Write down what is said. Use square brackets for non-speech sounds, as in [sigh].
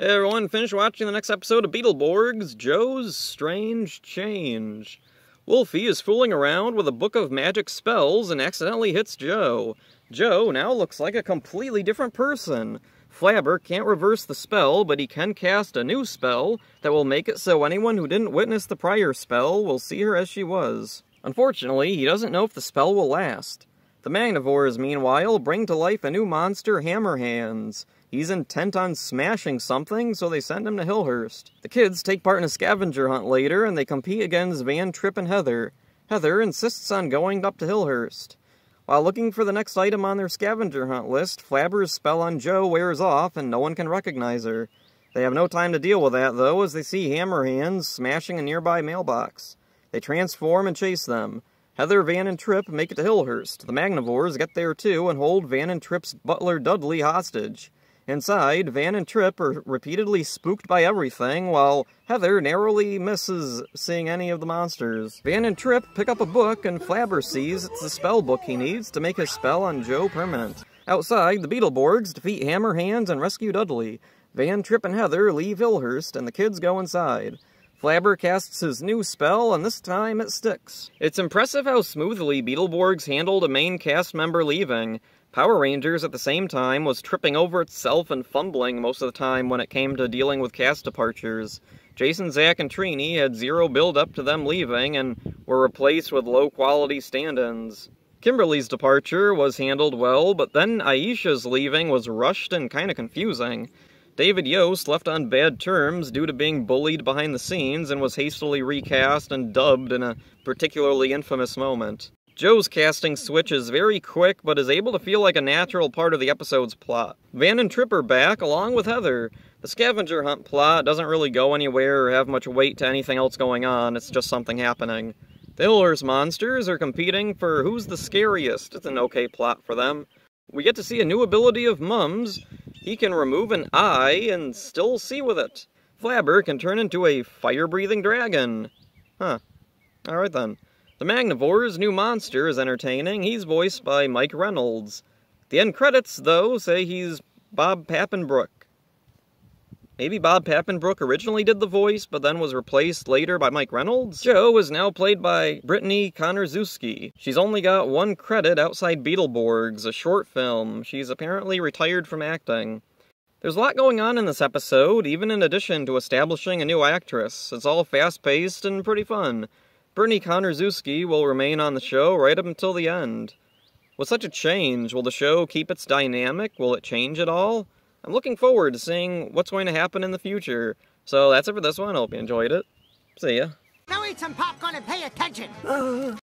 Hey everyone, finished watching the next episode of Beetleborgs, Jo's Strange Change. Wolfie is fooling around with a book of magic spells and accidentally hits Jo. Joe now looks like a completely different person. Flabber can't reverse the spell, but he can cast a new spell that will make it so anyone who didn't witness the prior spell will see her as she was. Unfortunately, he doesn't know if the spell will last. The Magnavores, meanwhile, bring to life a new monster, Hammerhands. He's intent on smashing something, so they send him to Hillhurst. The kids take part in a scavenger hunt later, and they compete against Van Trip and Heather. Heather insists on going up to Hillhurst. While looking for the next item on their scavenger hunt list, Flabber's spell on Jo wears off, and no one can recognize her. They have no time to deal with that, though, as they see Hammerhands smashing a nearby mailbox. They transform and chase them. Heather, Van, and Trip make it to Hillhurst. The Magnavores get there too and hold Van and Trip's butler Dudley hostage. Inside, Van and Trip are repeatedly spooked by everything, while Heather narrowly misses seeing any of the monsters. Van and Trip pick up a book, and Flabber sees it's the spell book he needs to make his spell on Jo permanent. Outside, the Beetleborgs defeat Hammerhands and rescue Dudley. Van, Trip, and Heather leave Hillhurst, and the kids go inside. Flabber casts his new spell, and this time it sticks. It's impressive how smoothly Beetleborgs handled a main cast member leaving. Power Rangers, at the same time, was tripping over itself and fumbling most of the time when it came to dealing with cast departures. Jason, Zach, and Trini had zero build-up to them leaving and were replaced with low-quality stand-ins. Kimberly's departure was handled well, but then Aisha's leaving was rushed and kinda confusing. David Yost left on bad terms due to being bullied behind the scenes and was hastily recast and dubbed in a particularly infamous moment. Jo's casting switch is very quick, but is able to feel like a natural part of the episode's plot. Van and Trip are back, along with Heather. The scavenger hunt plot doesn't really go anywhere or have much weight to anything else going on, it's just something happening. The Hillhurst monsters are competing for who's the scariest. It's an okay plot for them. We get to see a new ability of Mums, he can remove an eye and still see with it. Flabber can turn into a fire-breathing dragon. Huh. Alright then. The Magnavore's new monster is entertaining. He's voiced by Mike Reynolds. The end credits, though, say he's Bob Papenbrook. Maybe Bob Papenbrook originally did the voice, but then was replaced later by Mike Reynolds? Jo is now played by Brittany Konarzewski. She's only got one credit outside Beetleborgs, a short film. She's apparently retired from acting. There's a lot going on in this episode, even in addition to establishing a new actress. It's all fast-paced and pretty fun. Brittany Konarzewski will remain on the show right up until the end. With such a change, will the show keep its dynamic? Will it change at all? I'm looking forward to seeing what's going to happen in the future. So that's it for this one. I hope you enjoyed it. See ya. Now eat some popcorn and pay attention. [sighs] Uh.